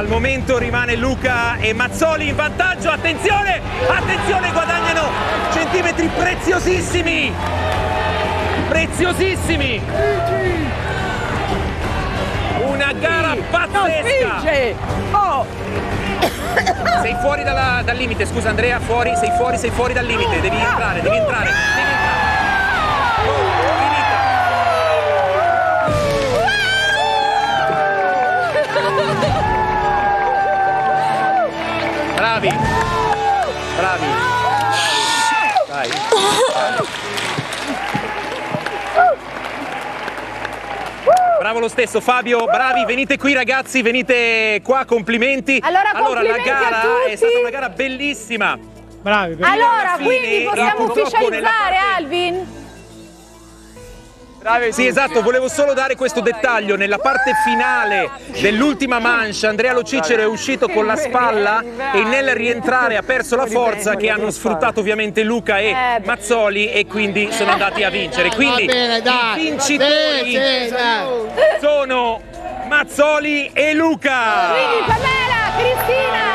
Al momento rimane Luca e Mazzoli in vantaggio, attenzione, attenzione, guadagnano centimetri preziosissimi, preziosissimi. Una gara pazzesca. Oh! Sei fuori dalla- dal limite, scusa Andrea, fuori, sei fuori, sei fuori dal limite, devi entrare, devi entrare, devi entrare. Bravi, bravi. Dai. Bravo lo stesso Fabio, bravi, venite qui ragazzi, venite qua, complimenti. Allora, la complimenti a gara è tutti. stata una gara bellissima. Bravi, bravi. Allora, quindi possiamo ufficializzare, parte- Alvin? Sì, esatto, volevo solo dare questo dettaglio. Nella parte finale dell'ultima manche Andrea Lo Cicero è uscito con la spalla e nel rientrare ha perso la forza che hanno sfruttato ovviamente Luca e Eh. Mazzoli e quindi sono andati a vincere. Quindi i vincitori sono Mazzoli e Luca. Quindi Pamela, Cristina,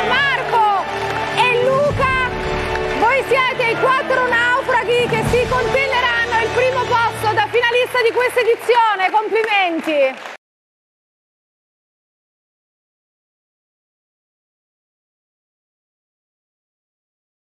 questa edizione. Complimenti!